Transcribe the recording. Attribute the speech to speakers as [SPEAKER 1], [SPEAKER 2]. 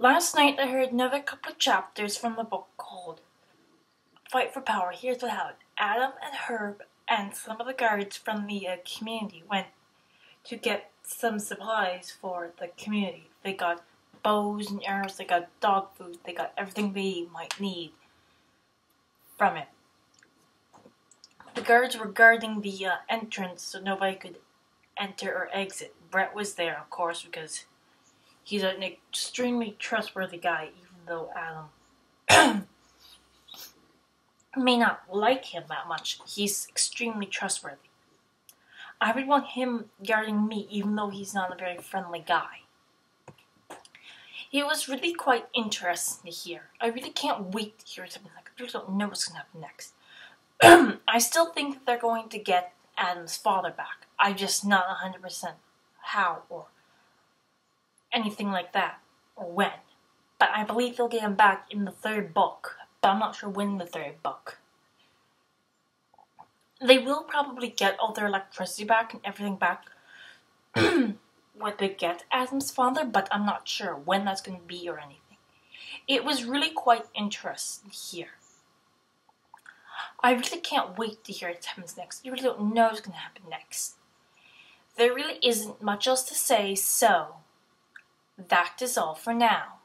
[SPEAKER 1] Last night I heard another couple of chapters from the book called Fight for Power. Here's what happened Adam and Herb and some of the guards from the uh, community went to get some supplies for the community. They got bows and arrows, they got dog food, they got everything they might need from it. The guards were guarding the uh, entrance so nobody could enter or exit. Brett was there, of course, because he's an extremely trustworthy guy, even though Adam may not like him that much. He's extremely trustworthy. I would want him guarding me, even though he's not a very friendly guy. It was really quite interesting to hear. I really can't wait to hear something like I really don't know what's to happen next. I still think that they're going to get Adam's father back. I'm just not 100% how or anything like that or when. But I believe they'll get him back in the third book, but I'm not sure when the third book. They will probably get all their electricity back and everything back when they get Adam's father, but I'm not sure when that's going to be or anything. It was really quite interesting here. I really can't wait to hear what happens next. You really don't know what's going to happen next. There really isn't much else to say, so that is all for now.